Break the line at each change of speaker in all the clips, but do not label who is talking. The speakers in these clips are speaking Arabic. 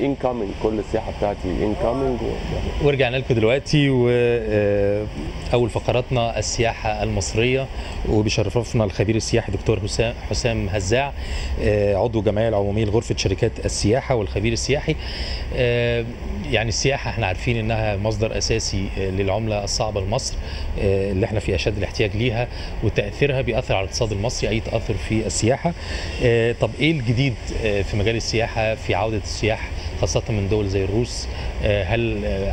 incoming كل السياحة بتاعتي incoming
ورجعنا لكم دلوقتي واول فقراتنا السياحة المصرية وبيشرفنا الخبير السياحي دكتور حسام هزاع آه، عضو الجمعيه العمومية لغرفة شركات السياحة والخبير السياحي. آه، يعني السياحة إحنا عارفين إنها مصدر أساسي آه، للعملة الصعبة لمصر آه، اللي إحنا في أشد الاحتياج ليها وتأثيرها بيأثر على الاقتصاد المصري أي تأثر في السياحة. آه، طب إيه الجديد آه، في مجال السياحة في عودة السياح خاصة من دول زي الروس آه، هل آه،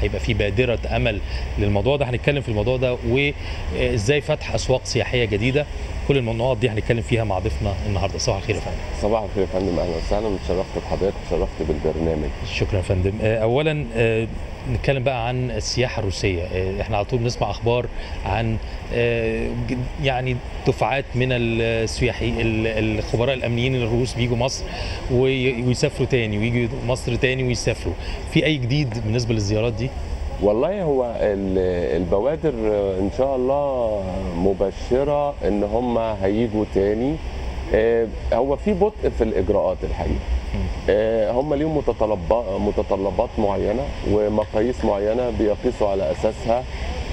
هيبقى في بادرة أمل للموضوع ده؟ هنتكلم في الموضوع ده وإزاي فتح أسواق سياحية جديدة؟ كل النقط دي هنتكلم فيها مع ضيفنا النهارده. صباح الخير يا فندم.
صباح الخير يا فندم. أهلا وسهلا. اتشرفت بحضرتك اتشرفت بالبرنامج.
شكرا يا فندم. آه، اولا آه، نتكلم بقى عن السياحة الروسية. آه، إحنا على طول بنسمع أخبار عن يعني دفعات من السياحي ال- الخبراء الأمنيين الروس بيجوا مصر وي- ويسافروا تاني ويجوا مصر تاني ويسافروا. في أي جديد بالنسبة للزيارات دي؟
والله هو ال- البوادر إن شاء الله مبشرة إن هم هيجوا تاني. آه، هو في بطء في الإجراءات الحقيقة. آه، هم ليهم متطلبات متطلبات معينة ومقاييس معينة بيقيسوا على أساسها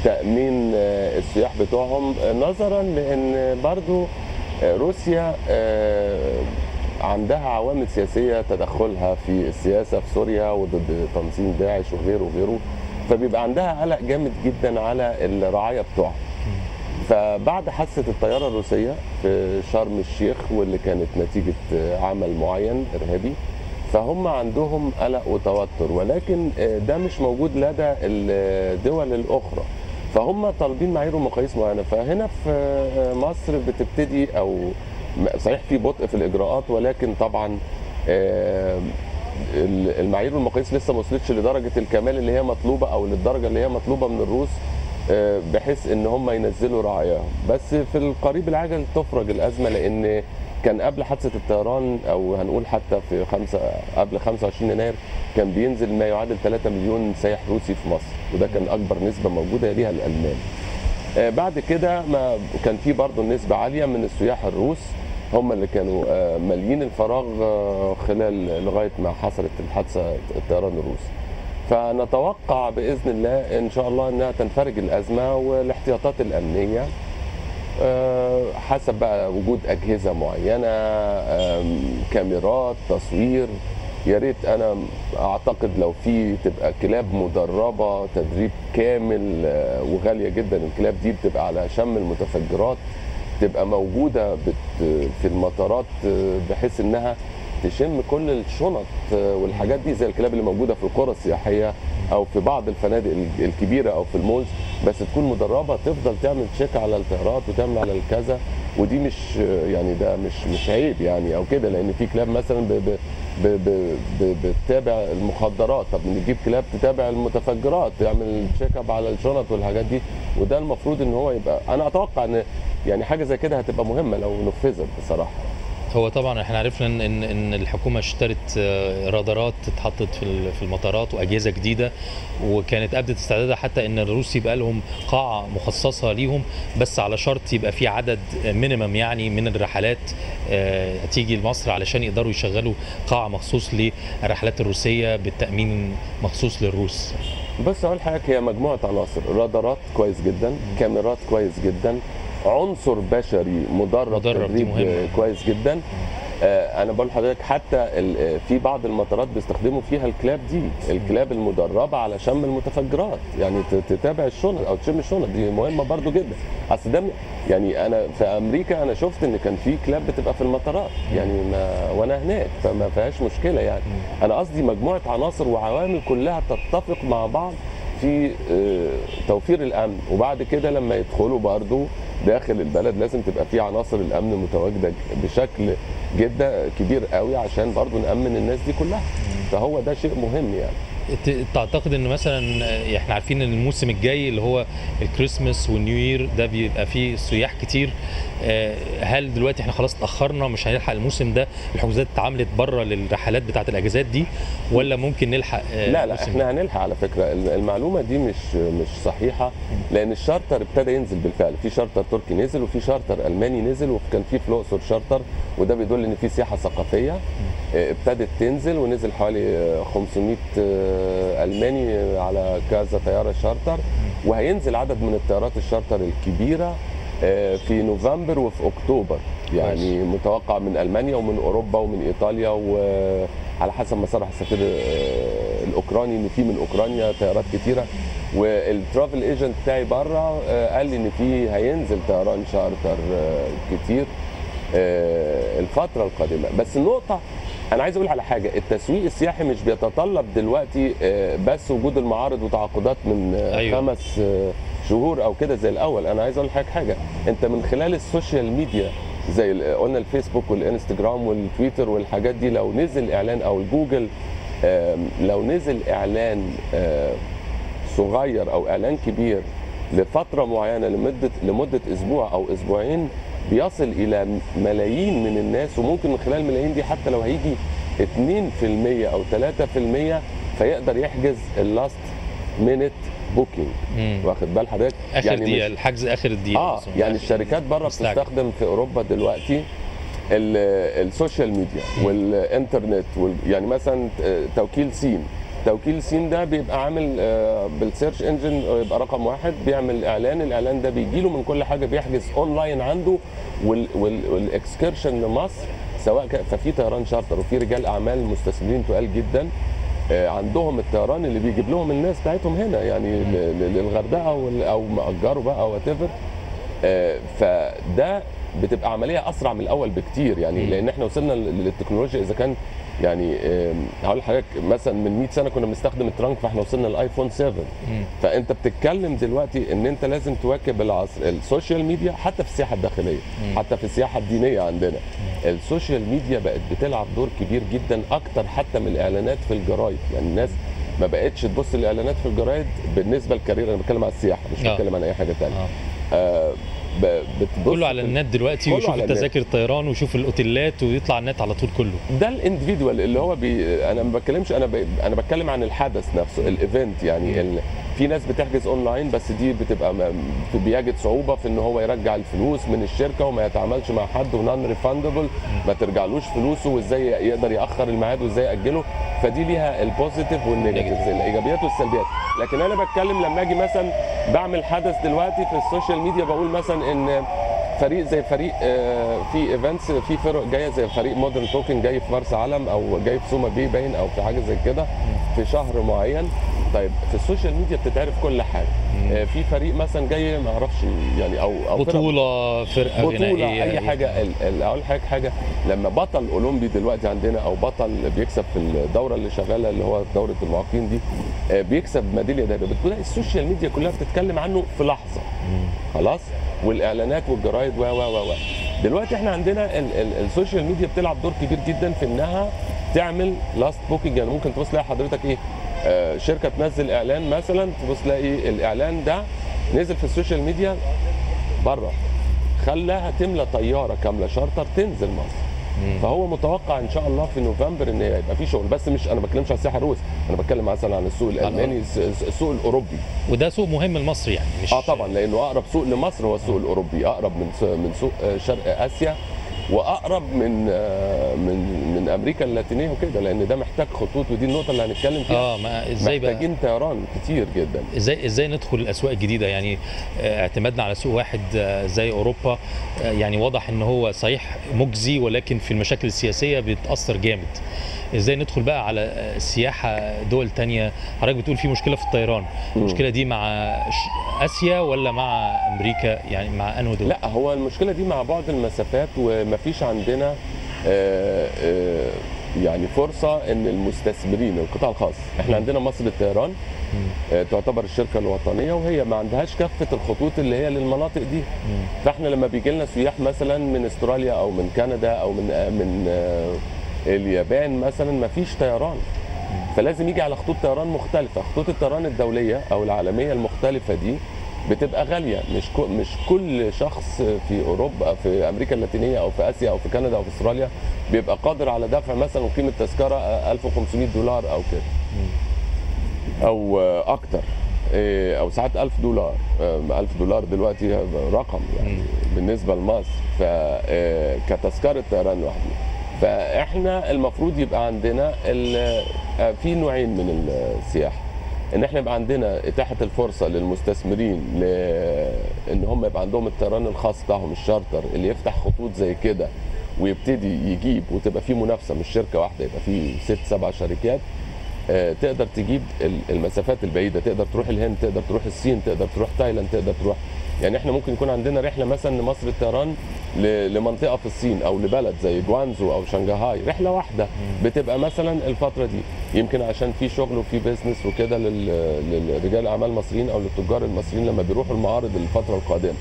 تأمين آه، السياح بتوعهم. نظرا لأن برضو روسيا عندها عوامل سياسية تدخلها في السياسة في سوريا وضد تنظيم داعش وغيره وغيره. فبيبقى عندها قلق جامد جدا على الرعاية بتوعها. فبعد حادثة الطيارة الروسية في شرم الشيخ واللي كانت نتيجة عمل معين إرهابي فهم عندهم قلق وتوتر. ولكن ده مش موجود لدى الدول الأخرى. فهم طالبين معايير ومقاييس معينة. فهنا في مصر بتبتدي أو صحيح في بطء في الإجراءات ولكن طبعا آه، المعايير والمقاييس لسه ما وصلتش لدرجة الكمال اللي هي مطلوبة أو للدرجة اللي هي مطلوبة من الروس آه، بحيث إن هم ينزلوا رعاياهم. بس في القريب العاجل تفرج الأزمة لأن كان قبل حادثة الطيران أو هنقول حتى في خمسة قبل 25 يناير كان بينزل ما يعادل 3 مليون سائح روسي في مصر وده كان أكبر نسبة موجودة ليها الألمان. آه، بعد كده ما كان في برضه نسبة عالية من السياح الروس هم اللي كانوا آه، ماليين الفراغ آه، خلال لغاية ما حصلت الحادثة الطيران الروسي. فنتوقع بإذن الله إن شاء الله إنها تنفرج الأزمة والاحتياطات الأمنية آه، حسب بقى وجود أجهزة معينة كاميرات تصوير. يا ريت أنا أعتقد لو في تبقى كلاب مدربة تدريب كامل وغالية جدا. الكلاب دي بتبقى على شم المتفجرات تبقى موجودة في المطارات آه، بحيث إنها تشم كل الشنط آه، والحاجات دي زي الكلاب اللي موجودة في القرى السياحية أو في بعض الفنادق ال- الكبيرة أو في المولز. بس تكون مدربة تفضل تعمل check على الطيارات وتعمل على الكذا. ودي مش يعني ده مش مش عيب يعني أو كده لأن في كلاب مثلا بتتابع المخدرات. طب نجيب كلاب تتابع المتفجرات تعمل check up على الشنط والحاجات دي وده المفروض إن هو يبقى أنا أتوقع إن يعني حاجة زي كده هتبقى مهمة لو نفذت بصراحة.
هو طبعا إحنا عرفنا ان ان, الحكومة اشترت آه، رادارات اتحطت في ال- في المطارات وأجهزة جديدة وكانت ابدت استعدادها حتى إن الروس يبقى لهم قاعة مخصصة ليهم بس على شرط يبقى في عدد مينيمم يعني من الرحلات آه، تيجي لمصر علشان يقدروا يشغلوا قاعة مخصوص للرحلات الروسية بالتأمين مخصوص للروس.
بص أقول لحضرتك هي مجموعة عناصر. رادارات كويس جدا كاميرات كويس جدا عنصر بشري مدرب,
مدرب،
تدريب. كويس جدا. آه، أنا بقول لحضرتك حتى آه، في بعض المطارات بيستخدموا فيها الكلاب دي الكلاب المدربة على شم المتفجرات يعني تتابع الشنط أو تشم الشنط دي مهمة برضو جدا. أصل ده يعني أنا في أمريكا أنا شفت إن كان في كلاب بتبقى في المطارات يعني ما وأنا هناك فما فيهاش مشكلة يعني. أنا قصدي مجموعة عناصر وعوامل كلها تتفق مع بعض في آه، توفير الأمن. وبعد كده لما يدخلوا برضو داخل البلد لازم تبقى في عناصر الأمن متواجدة بشكل جدا كبير قوي عشان برضو نأمن الناس دي كلها. فهو ده شيء مهم يعني.
تعتقد إن مثلا آه، إحنا عارفين إن الموسم الجاي اللي هو ال Christmas وال new year ده بيبقى فيه سياح كتير. آه، هل دلوقتي إحنا خلاص اتأخرنا مش هنلحق الموسم ده الحجوزات اتعملت بره للرحلات بتاعت الأجازات دي ولا ممكن نلحق آه،
لا لا إحنا هنلحق على فكرة. ال- المعلومة دي مش مش صحيحة لأن الشارتر ابتدى ينزل بالفعل. في شارتر تركي نزل وفي شارتر ألماني نزل وكان في في الأقصر شارتر وده بيدل إن في سياحة ثقافية ابتدت تنزل ونزل حوالي آه، 500 آه، ألماني على كذا طياره شارتر وهينزل عدد من الطيارات الشارتر الكبيرة آه، في نوفمبر وفي أكتوبر. يعني متوقع من ألمانيا ومن أوروبا ومن إيطاليا وعلى حسب ما صرح السفير آه، الأوكراني إن في من أوكرانيا طيارات كتيرة. وال travel agent بتاعي بره آه، قال لي إن في هينزل طيران شارتر آه، كتير آه، الفترة القادمة. بس النقطه أنا عايز أقول على حاجة التسويق السياحي مش بيتطلب دلوقتي آه، بس وجود المعارض وتعاقدات من آه،
أيوة.
خمس آه، شهور أو كده زي الأول أنا عايز أقول لحضرتك حاجة أنت من خلال ال social media زي قلنا الفيسبوك والإنستجرام والتويتر والحاجات دي لو نزل إعلان أو الجوجل لو نزل إعلان صغير أو إعلان كبير لفترة معينة لمدة لمدة أسبوع أو أسبوعين بيصل إلى ملايين من الناس وممكن من خلال الملايين دي حتى لو هيجي 2% أو 3% فيقدر يحجز ال last minute
booking.
واخد بال حضرتك
آخر
يعني
دقيقه الحجز آخر الدقيقه آه.
يعني الشركات بره. بتستخدم في أوروبا دلوقتي ال- ال social media والإنترنت وال يعني مثلا توكيل سين توكيل سين ده بيبقى عامل آه، بال search engine يبقى رقم واحد بيعمل اعلان الاعلان ده بيجي له من كل حاجة بيحجز اونلاين عنده وال- وال- وال excursion لمصر سواء كان ففي طيران شارتر وفي رجال اعمال مستثمرين تقال جدا آه، عندهم الطيران اللي بيجيب لهم الناس بتاعتهم هنا يعني للغردقة أو مأجره بقى whatever ده بتبقى عملية أسرع من الأول بكتير يعني. لأن إحنا وصلنا لل- للتكنولوجيا إذا كان يعني هقول لحضرتك مثلا من 100 سنة كنا بنستخدم ال trunk فاحنا وصلنا لل iPhone 7
مم.
فأنت بتتكلم دلوقتي إن أنت لازم تواكب العصر ال social media حتى في السياحة
الداخلية.
حتى في السياحة الدينية عندنا ال social media بقت بتلعب دور كبير جدا أكتر حتى من الإعلانات في الجرايد يعني الناس ما بقتش تبص للإعلانات في الجرايد بالنسبة لل career أنا بتكلم على السياحة مش
آه.
بتكلم عن أي حاجة ثانية
آه.
بتبص
كله على النت دلوقتي ويشوف. التذاكر الطيران ويشوف الأوتيلات ويطلع على النت على طول كله.
ده ال individual اللي هو بي أنا ما بتكلمش أنا ب... أنا بتكلم عن الحدث نفسه ال event يعني. ال... في ناس بتحجز أونلاين بس دي بتبقى م... بيجد صعوبة في إن هو يرجع الفلوس من الشركة وما يتعاملش مع حد و non-refundable ما ترجعلوش فلوسه وإزاي يقدر يأخر الميعاد وإزاي يأجله. فدي ليها ال positive وال negative الإيجابيات والسلبيات. لكن أنا بتكلم لما أجي مثلا بعمل حدث دلوقتي في ال social media. بقول مثلا إن فريق زي فريق آه، في events في فرق جاية زي فريق مودرن توكن جاي في مرسى علم أو جاي في سوما باي أو في حاجة زي كده في شهر معين. طيب في ال social media بتتعرف كل حاجة. آه، في فريق مثلا جاي ما أعرفش يعني
أو
أو
بطولة
فرقة بطولة أي حاجة. أقول لحضرتك حاجة لما بطل أولمبي دلوقتي عندنا أو بطل بيكسب في الدورة اللي شغالة اللي هو دورة المعاقين دي آه، بيكسب ميدالية ذهبيه بتلاقي ال social media كلها بتتكلم عنه في لحظة. خلاص؟ والإعلانات والجرايد و و و و. دلوقتي إحنا عندنا ال ال ال social media بتلعب دور كبير جدا في إنها تعمل last booking يعني ممكن تبص تلاقي حضرتك إيه شركة تنزل إعلان مثلا تبص تلاقي الإعلان ده نزل في ال social media بره. خلاها تملى طيارة كاملة شارتر تنزل مصر. فهو متوقع إن شاء الله في نوفمبر إن يبقى في شغل. بس مش أنا ما بتكلمش عن السياحة الروس أنا بتكلم مثلا عن السوق الألماني الس- السوق الأوروبي.
وده سوق مهم لمصر يعني مش
آه طبعا لأنه أقرب سوق لمصر هو السوق الأوروبي أقرب من من سوق آه، شرق آسيا وأقرب من آه، من من أمريكا اللاتينية وكده لأن ده محتاج خطوط ودي النقطة اللي هنتكلم فيها.
آه ما إزاي بقى؟
محتاجين طيران كتير جدا.
إزاي إزاي ندخل الأسواق الجديدة؟ يعني آه، اعتمادنا على سوق واحد آه، زي أوروبا آه، يعني واضح إن هو صحيح مجزي ولكن في المشاكل السياسية بيتاثر جامد. إزاي ندخل بقى على آه، سياحة دول تانية؟ حضرتك بتقول في مشكلة في الطيران. المشكلة دي مع آسيا ولا مع أمريكا؟ يعني مع انه دول؟
لا هو المشكلة دي مع بعض المسافات ومفيش عندنا يعني فرصة إن المستثمرين القطاع الخاص إحنا عندنا مصر للطيران آه، تعتبر الشركة الوطنية وهي ما عندهاش كافة الخطوط اللي هي للمناطق دي. فإحنا لما بيجي لنا سياح مثلا من أستراليا أو من كندا أو من آه، من آه، اليابان مثلا ما فيش طيران. فلازم يجي على خطوط طيران مختلفة. خطوط الطيران الدولية أو العالمية المختلفة دي بتبقى غالية. مش مش كل شخص في أوروبا في أمريكا اللاتينية أو في آسيا أو في كندا أو في أستراليا بيبقى قادر على دفع مثلا قيمة تذكرة 1500 دولار أو كده. أو أكتر. إيه، أو ساعات 1000 دولار. آه، 1000 دولار دلوقتي رقم يعني. بالنسبة لمصر. ف آه، كتذكرة طيران لوحدها فإحنا المفروض يبقى عندنا آه، في نوعين من السياحة. إن إحنا يبقى عندنا إتاحة الفرصة للمستثمرين. إن هم يبقى عندهم الطيران الخاص بتاعهم الشارتر اللي يفتح خطوط زي كده ويبتدي يجيب وتبقى في منافسة مش شركة واحدة يبقى في ست سبع شركات آه، تقدر تجيب ال- المسافات البعيدة تقدر تروح الهند تقدر تروح الصين تقدر تروح تايلاند تقدر تروح يعني إحنا ممكن يكون عندنا رحلة مثلا لمصر الطيران لمنطقة في الصين أو لبلد زي جوانزو أو شنغهاي رحلة واحدة. بتبقى مثلا الفترة دي. يمكن عشان في شغل وفي بيزنس وكده لل- للرجال الاعمال المصريين أو للتجار المصريين لما بيروحوا المعارض الفترة القادمة.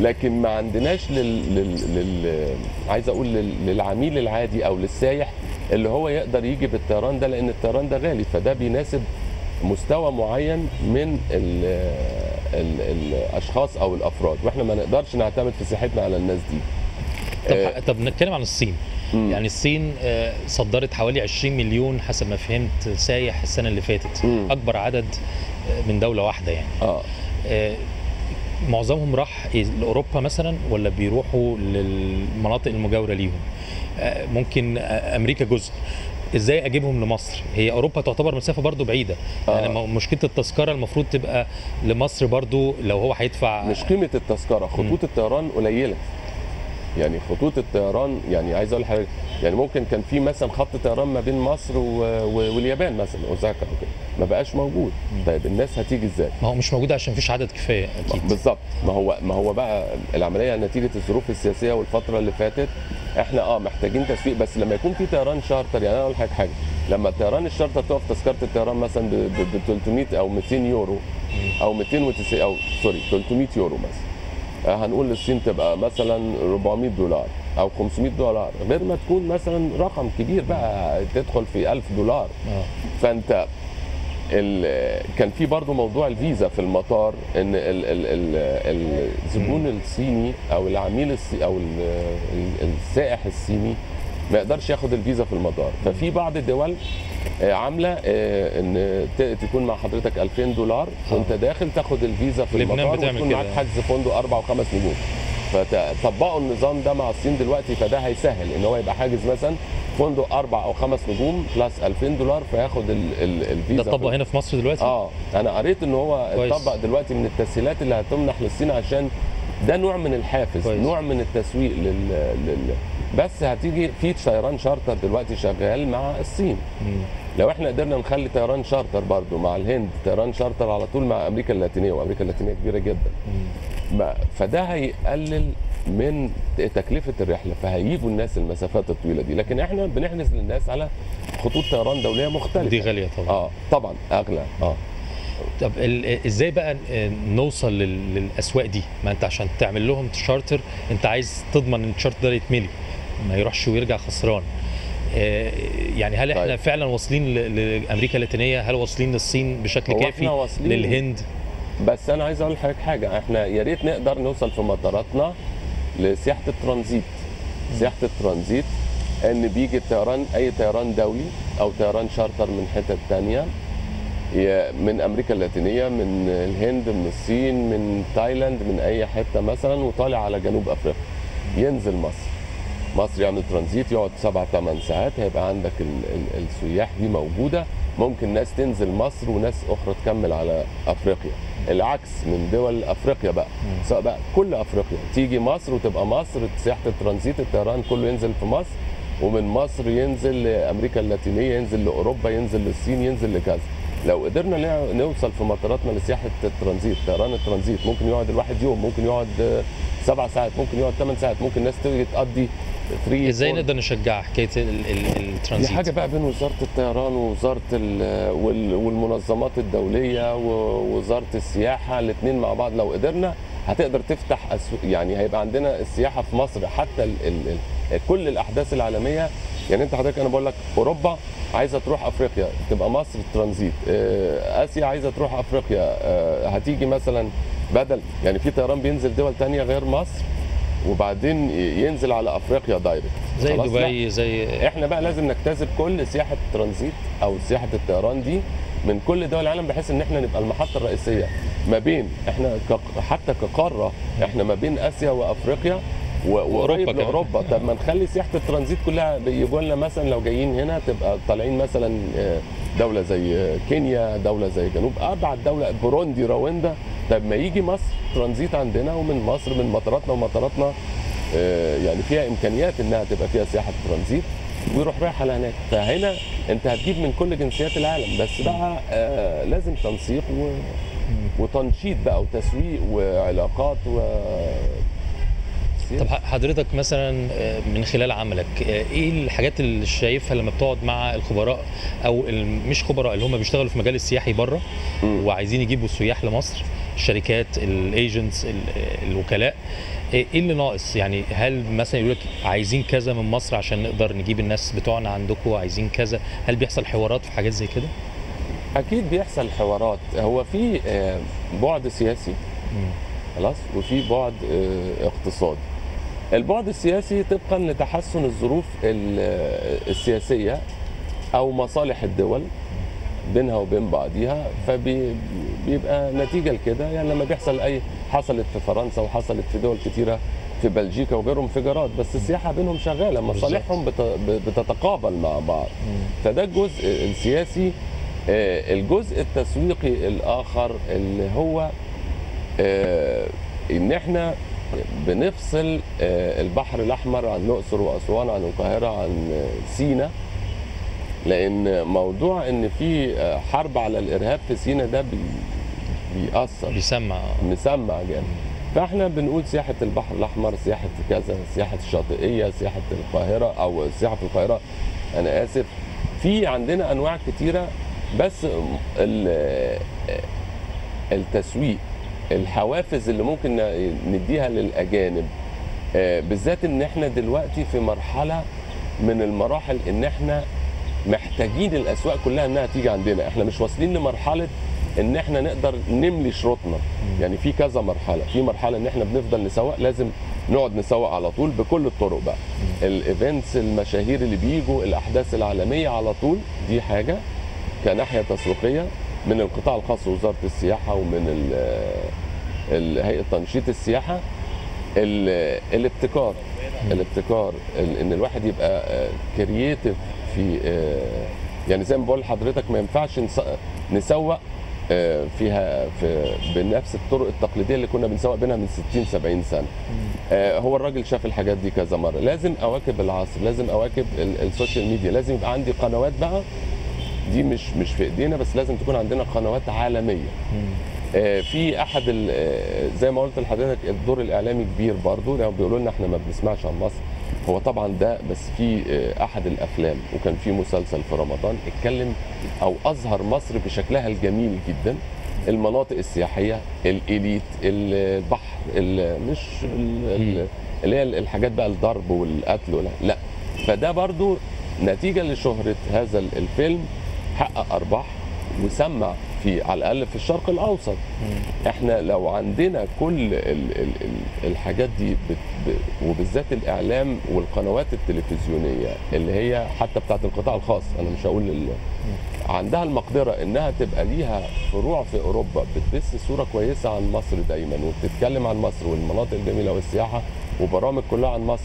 لكن ما عندناش لل, لل... لل... عايز أقول لل... للعميل العادي أو للسايح اللي هو يقدر يجي بالطيران ده لأن الطيران ده غالي. فده بيناسب مستوى معين من ال... ال... الأشخاص أو الأفراد وإحنا ما نقدرش نعتمد في سياحتنا على الناس دي.
طب
آه،
طب نتكلم عن الصين.
مم.
يعني الصين آه، صدرت حوالي 20 مليون حسب ما فهمت سايح السنة اللي فاتت.
مم.
أكبر عدد آه، من دولة واحدة يعني.
آه.
آه، معظمهم راح لأوروبا مثلا ولا بيروحوا للمناطق المجاورة ليهم؟ ممكن أمريكا جزء. إزاي اجيبهم لمصر؟ هي اوروبا تعتبر مسافة برضو بعيدة.
آه.
يعني مشكلة التذكرة المفروض تبقى لمصر برضو لو هو هيدفع
مش قيمة التذكرة خطوط الطيران قليلة. يعني خطوط الطيران يعني عايز أقول لحضرتك يعني ممكن كان في مثلا خط طيران ما بين مصر و... و... واليابان مثلا اوزاكا أو كده ما بقاش موجود طيب الناس هتيجي إزاي
ما هو مش موجود عشان مفيش عدد كفايه أكيد
بالظبط ما هو ما هو بقى العملية نتيجه الظروف السياسيه والفترة اللي فاتت إحنا آه محتاجين تسويق بس لما يكون في طيران شارتر يعني أنا أقول لحضرتك حاجة لما الطيران الشارتر تقف تذكره الطيران مثلا ب ب- ب 300 أو 200 يورو أو 290 أو sorry 300 يورو مثلا آه، هنقول للصين تبقى مثلا 400 دولار أو 500 دولار غير ما تكون مثلا رقم كبير بقى تدخل في 1000 دولار.
آه.
فأنت ال- كان في برضه موضوع الفيزا في المطار إن ال ال ال الزبون الصيني أو العميل الصي أو ال- ال- السائح الصيني ما يقدرش ياخد الفيزا في المطار ففي بعض الدول آه، عاملة آه، إن تكون مع حضرتك 2000 دولار وأنت داخل تاخد الفيزا في المطار وتكون. معاك حجز فندق أربع وخمس نجوم فطبقوا النظام ده مع الصين دلوقتي فده هيسهل إن هو يبقى حاجز مثلا فندق أربع أو خمس نجوم بلس 2000 دولار فياخد ال ال الفيزا
ده طبق
في-
هنا في مصر دلوقتي
آه أنا قريت إن هو. اتطبق دلوقتي من التسهيلات اللي هتمنح للصين عشان ده نوع من الحافز
كويس.
نوع من التسويق لل, لل... بس هتيجي في طيران شارتر دلوقتي شغال مع الصين. لو إحنا قدرنا نخلي طيران شارتر برضو مع الهند طيران شارتر على طول مع أمريكا اللاتينية وأمريكا اللاتينية كبيرة جدا. ما فده هيقلل من تكلفة الرحلة فهيجوا الناس المسافات الطويلة دي. لكن إحنا بنحجز للناس على خطوط طيران دولية مختلفة.
دي غالية طبعا.
آه طبعا أغلى. آه.
طب إزاي بقى نوصل لل- للأسواق دي؟ ما أنت عشان تعمل لهم شارتر أنت عايز تضمن إن الشارتر ده يتملي ما يروحش ويرجع خسران. آه، يعني هل إحنا
طيب.
فعلا واصلين لأمريكا اللاتينية؟ هل واصلين للصين بشكل كافي؟ للهند؟
بس أنا عايز أقول لحضرتك حاجة إحنا يا ريت نقدر نوصل في مطاراتنا لسياحة الترانزيت. سياحة الترانزيت إن بيجي الطيران أي طيران دولي أو طيران شارتر من حتت تانية ي- من أمريكا اللاتينية من الهند من الصين من تايلاند من أي حتة مثلا وطالع على جنوب أفريقيا. ينزل مصر. مصر يعمل ترانزيت يقعد سبع ثمان ساعات هيبقى عندك ال- ال- السياح دي موجودة. ممكن ناس تنزل مصر وناس أخرى تكمل على أفريقيا. العكس من دول أفريقيا بقى سواء بقى كل أفريقيا. تيجي مصر وتبقى مصر سياحة الترانزيت الطيران كله ينزل في مصر ومن مصر ينزل لأمريكا اللاتينية ينزل لأوروبا ينزل للصين ينزل لكذا. لو قدرنا نوصل في مطاراتنا لسياحة الترانزيت طيران الترانزيت ممكن يقعد الواحد يوم ممكن يقعد آه، سبع ساعات ممكن يقعد ثمان ساعات ممكن ناس تيجي تقضي 3
إزاي نقدر نشجع حكاية ال- ال-
دي
الترانزيت
حاجة بقى بين وزارة الطيران ووزارة ال- وال- والمنظمات الدولية ووزارة السياحة الاثنين مع بعض. لو قدرنا هتقدر تفتح أسو... يعني هيبقى عندنا السياحة في مصر حتى ال... ال... ال... كل الأحداث العالمية. يعني أنت حضرتك أنا بقول لك أوروبا عايزة تروح أفريقيا تبقى مصر ترانزيت آه، آسيا عايزة تروح أفريقيا آه، هتيجي مثلا بدل يعني في طيران بينزل دول تانية غير مصر وبعدين ينزل على أفريقيا دايركت
زي؟
لا.
دبي زي
إحنا بقى لازم نجتذب كل سياحة الترانزيت أو سياحة الطيران دي من كل دول العالم بحيث إن إحنا نبقى المحطة الرئيسية ما بين إحنا حتى كقارة إحنا ما بين آسيا وأفريقيا و- وقريب
كمان.
لأوروبا. طب ما نخلي سياحة الترانزيت كلها بيجوا لنا مثلا لو جايين هنا تبقى طالعين مثلا آه، دولة زي آه، كينيا دولة زي جنوب. أبعد دولة بوروندي رواندا طب ما يجي مصر ترانزيت عندنا ومن مصر من مطاراتنا ومطاراتنا آه، يعني فيها إمكانيات إنها تبقى فيها سياحة ترانزيت ويروح رايح على هناك. فهنا أنت هتجيب من كل جنسيات العالم. بس بقى آه لازم تنسيق و... وتنشيط بقى وتسويق وعلاقات و
طب ح- حضرتك مثلا آه، من خلال عملك آه، إيه الحاجات اللي شايفها لما بتقعد مع الخبراء أو مش خبراء اللي هم بيشتغلوا في مجال السياحي بره. وعايزين يجيبوا السياح لمصر؟ الشركات الايجنتس الوكلاء. إيه إيه اللي ناقص؟ يعني هل مثلا يقول لك عايزين كذا من مصر عشان نقدر نجيب الناس بتوعنا عندكم عايزين كذا؟ هل بيحصل حوارات في حاجات زي كده؟
أكيد بيحصل حوارات. هو في آه، بعد سياسي خلاص وفي بعد اقتصادي. البعد السياسي طبقا لتحسن الظروف ال- السياسية أو مصالح الدول بينها وبين بعضيها فبيبقى نتيجة لكده. يعني لما بيحصل أي حصلت في فرنسا وحصلت في دول كتيرة في بلجيكا وغيرهم انفجارات بس السياحة بينهم شغالة مصالحهم بت- بتتقابل مع بعض. فده الجزء السياسي. آه، الجزء التسويقي الآخر اللي هو آه، إن إحنا بنفصل آه، البحر الأحمر عن الأقصر وأسوان عن القاهرة عن آه، سينا. لأن موضوع إن في آه، حرب على الإرهاب في سينا ده بي- بيأثر.
بيسمع.
مسمع جامد. فإحنا بنقول سياحة البحر الأحمر سياحة كذا سياحة الشاطئية سياحة القاهرة أو سياحة القاهرة. أنا آسف. في عندنا أنواع كتيرة بس ال- التسويق الحوافز اللي ممكن نديها للأجانب آه، بالذات إن إحنا دلوقتي في مرحلة من المراحل إن إحنا محتاجين الأسواق كلها إنها تيجي عندنا. إحنا مش واصلين لمرحلة إن إحنا نقدر نملي شروطنا. يعني في كذا مرحلة. في مرحلة إن إحنا بنفضل نسوق لازم نقعد نسوق على طول بكل الطرق بقى. ال events المشاهير اللي بيجوا الأحداث العالمية على طول دي حاجة كناحية تسويقية. من القطاع الخاص ووزاره السياحة ومن هيئة تنشيط السياحة. ال- الابتكار الابتكار ال- إن الواحد يبقى creative في آه، يعني زي ما بقول لحضرتك ما ينفعش نس- نسوق آه، فيها في بنفس الطرق التقليدية اللي كنا بنسوق بيها من 60 70 سنة. آه، هو الراجل شاف الحاجات دي كذا مرة. لازم أواكب العصر لازم أواكب ال- social media لازم يبقى عندي قنوات بقى دي مش مش في إيدينا بس لازم تكون عندنا قنوات عالمية. آه، في أحد آه، زي ما قلت لحضرتك الدور الإعلامي كبير برضو لو بيقولوا لنا إحنا ما بنسمعش عن مصر. هو طبعا ده بس في آه، أحد الأفلام وكان في مسلسل في رمضان اتكلم أو أظهر مصر بشكلها الجميل جدا. المناطق السياحية الإليت البحر ال- مش ال- ال- اللي هي الحاجات بقى الضرب والقتل ولا لا. فده برضو نتيجة لشهرة هذا الفيلم. حقق أرباح وسمع في على الأقل في الشرق الأوسط. إحنا لو عندنا كل ال ال ال الحاجات دي وبالذات الإعلام والقنوات التلفزيونية اللي هي حتى بتاعت القطاع الخاص أنا مش هقول عندها المقدرة إنها تبقى ليها فروع في أوروبا بتبث صورة كويسة عن مصر دايما وبتتكلم عن مصر والمناطق الجميلة والسياحة وبرامج كلها عن مصر.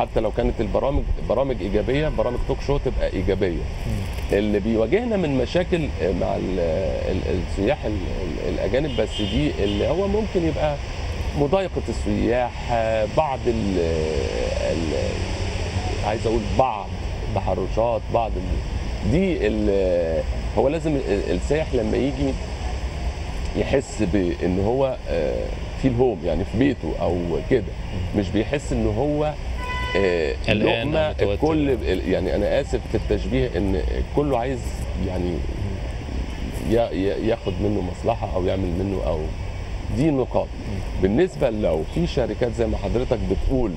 حتى لو كانت البرامج برامج إيجابية برامج توك شو تبقى إيجابية. اللي بيواجهنا من مشاكل مع ال- ال- السياح ال- ال- الأجانب بس دي اللي هو ممكن يبقى مضايقة السياح بعض ال عايز أقول بعض تحرشات بعض دي هو لازم ال- السائح لما يجي يحس بان هو آه، في الهوم يعني في بيته أو كده. مش بيحس إن هو آه،
قلقان
لقمه
أو متوتر.
الكل يعني أنا آسف في التشبيه إن كله عايز يعني يا- يا- ياخد منه مصلحة أو يعمل منه أو دي نقاط. بالنسبة لو في شركات زي ما حضرتك بتقول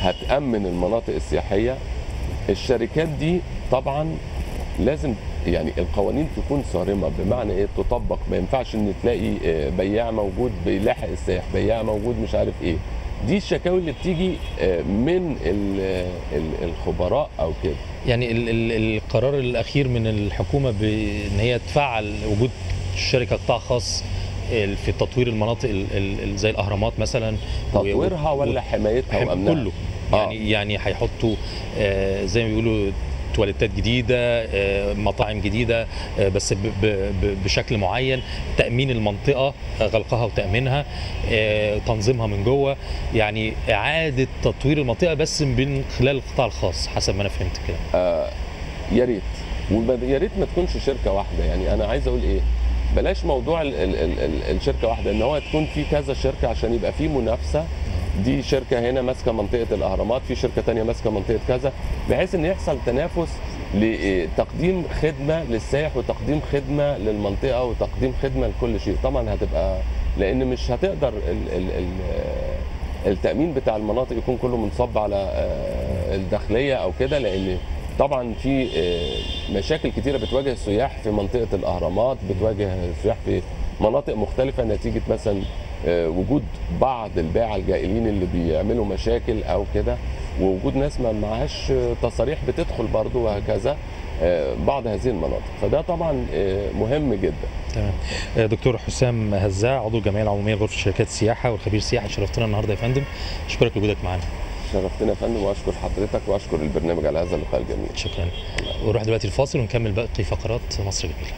هتأمن المناطق السياحية الشركات دي طبعا لازم يعني القوانين تكون صارمة بمعنى إيه؟ تطبق. ما ينفعش إن تلاقي آه، بياع موجود بيلاحق السائح بياع موجود مش عارف إيه. دي الشكاوي اللي بتيجي آه، من ال- ال- الخبراء أو كده.
يعني ال ال القرار الأخير من الحكومة بان هي تفعل وجود شركه قطاع خاص في تطوير المناطق ال ال زي الأهرامات مثلا
تطويرها ولا حمايتها
حم-
وأمنها؟
كله.
آه.
يعني يعني هيحطوا آه، زي ما بيقولوا تواليتات جديدة آه، مطاعم جديدة آه، بس بشكل معين تأمين المنطقة آه، غلقها وتأمينها آه، تنظيمها من جوه. يعني إعادة تطوير المنطقة بس من خلال القطاع الخاص حسب ما أنا فهمت كده.
يا ريت. ويا ريت ما تكونش شركة واحدة. يعني أنا عايز أقول إيه بلاش موضوع ال ال ال ال الشركة واحدة إن هو تكون في كذا شركة عشان يبقى في منافسة دي شركة هنا ماسكة منطقة الأهرامات في شركة تانية ماسكة منطقة كذا بحيث إن يحصل تنافس لتقديم خدمة للسائح وتقديم خدمة للمنطقة وتقديم خدمة لكل شيء. طبعا هتبقى لأن مش هتقدر ال ال ال التأمين بتاع المناطق يكون كله منصب على آه، الداخلية أو كده لأن طبعا في آه، مشاكل كتيرة بتواجه السياح في منطقة الأهرامات بتواجه السياح في مناطق مختلفة نتيجة مثلا وجود بعض الباعة الجائلين اللي بيعملوا مشاكل أو كده ووجود ناس ما معهاش آه، تصاريح بتدخل برضه وهكذا آه، بعض هذه المناطق. فده طبعا آه، مهم جدا.
تمام. آه، دكتور حسام هزاع عضو الجمعيه العمومية لغرفه شركات السياحة والخبير السياحي شرفتنا النهارده يا فندم. أشكرك لوجودك معانا.
شرفتنا يا فندم وأشكر حضرتك وأشكر البرنامج على هذا اللقاء الجميل.
شكرا. ونروح دلوقتي الفاصل ونكمل باقي فقرات مصر جميله